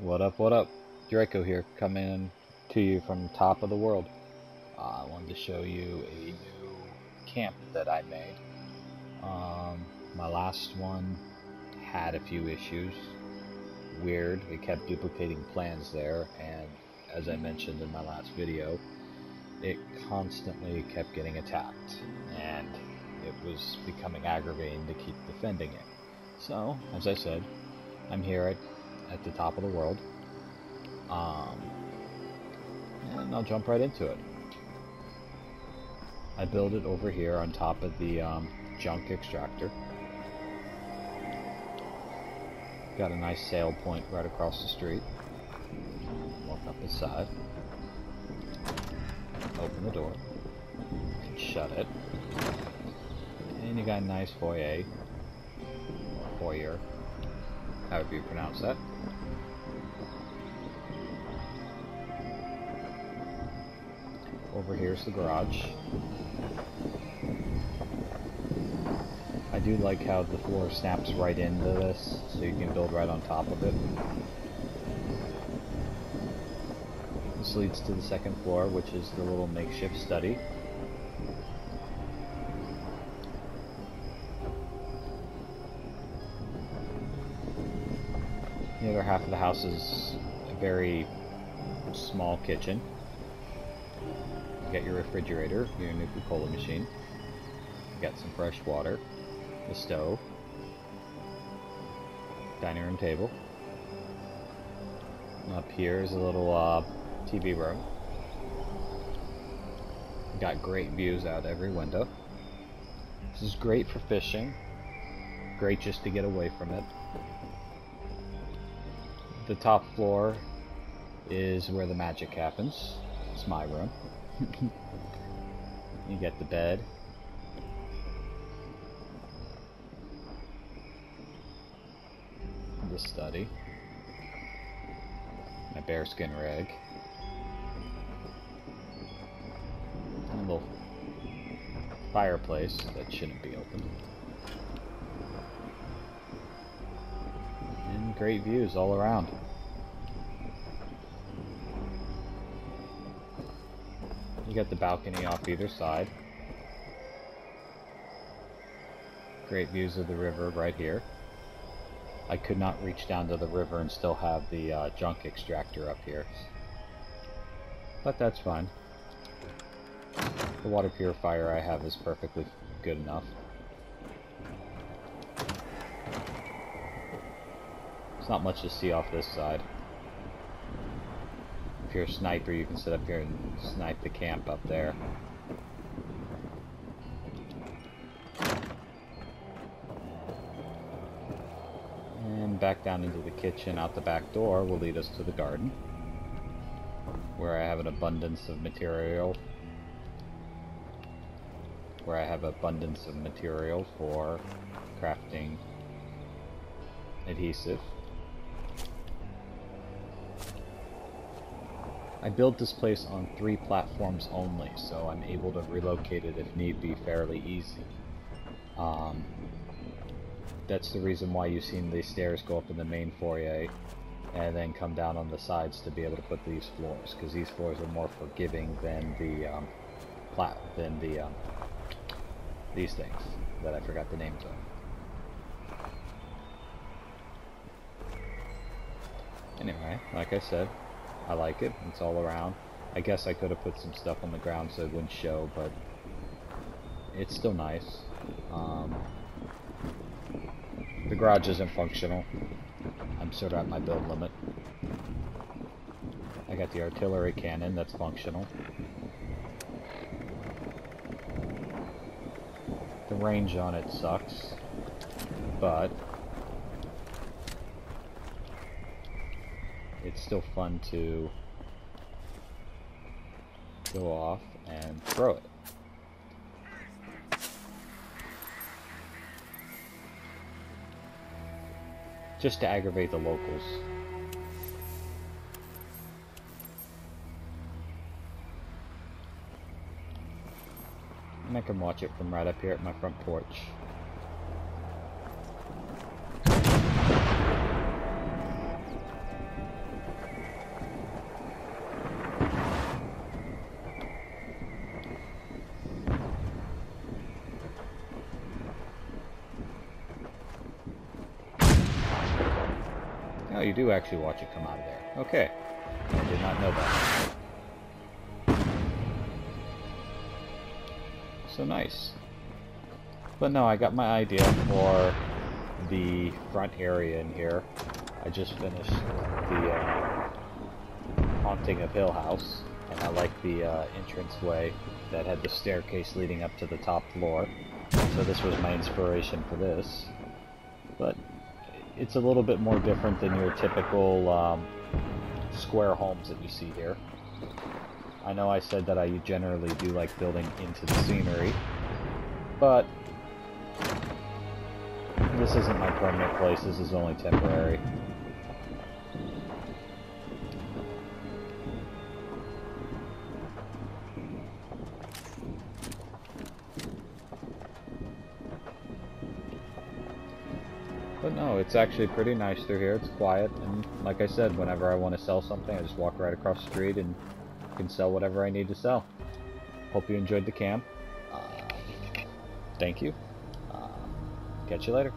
What up, what up? Draco here, coming to you from top of the world. Uh, I wanted to show you a new camp that I made. Um, my last one had a few issues. Weird, it kept duplicating plans there, and as I mentioned in my last video, it constantly kept getting attacked, and it was becoming aggravating to keep defending it. So, as I said, I'm here at, at the top of the world. Um, and I'll jump right into it. I build it over here on top of the um, junk extractor. Got a nice sale point right across the street. Walk up the side. Open the door. And shut it. And you got a nice foyer. Foyer. However you pronounce that. Over here's the garage. I do like how the floor snaps right into this, so you can build right on top of it. This leads to the second floor, which is the little makeshift study. The other half of the house is a very small kitchen. You got your refrigerator, your Nuka-Cola machine. You got some fresh water, the stove, dining room table. Up here is a little uh, TV room. Got great views out every window. This is great for fishing. Great just to get away from it. The top floor is where the magic happens. It's my room. you get the bed. The study. My bearskin rig. And a little fireplace that shouldn't be open. Great views all around. You got the balcony off either side. Great views of the river right here. I could not reach down to the river and still have the uh, junk extractor up here. But that's fine. The water purifier I have is perfectly good enough. There's not much to see off this side. If you're a sniper, you can sit up here and snipe the camp up there. And back down into the kitchen, out the back door, will lead us to the garden. Where I have an abundance of material. Where I have abundance of material for crafting adhesive. I built this place on three platforms only, so I'm able to relocate it if need be fairly easy. Um, that's the reason why you've seen the stairs go up in the main foyer and then come down on the sides to be able to put these floors, because these floors are more forgiving than the um, plat than the um, these things that I forgot the names of. Anyway, like I said, I like it. It's all around. I guess I could have put some stuff on the ground so it wouldn't show, but it's still nice. Um, the garage isn't functional. I'm sort of at my build limit. I got the artillery cannon that's functional. The range on it sucks, but it's still fun to go off and throw it. Just to aggravate the locals. And I can watch it from right up here at my front porch. You do actually watch it come out of there. Okay. I did not know that. So nice. But no, I got my idea for the front area in here. I just finished the uh, Haunting of Hill House, and I like the uh, entranceway that had the staircase leading up to the top floor. So this was my inspiration for this. But it's a little bit more different than your typical um, square homes that you see here. I know I said that I generally do like building into the scenery, but this isn't my permanent place, this is only temporary. But no, it's actually pretty nice through here. It's quiet, and like I said, whenever I want to sell something, I just walk right across the street and can sell whatever I need to sell. Hope you enjoyed the camp. Uh, thank you. Uh, catch you later.